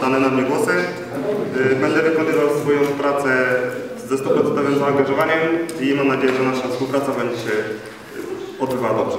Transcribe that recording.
dane na mnie głosy. Y, Będę wykonywał swoją pracę ze 100% zaangażowaniem i mam nadzieję, że nasza współpraca będzie się odbywała dobrze.